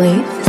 Leave.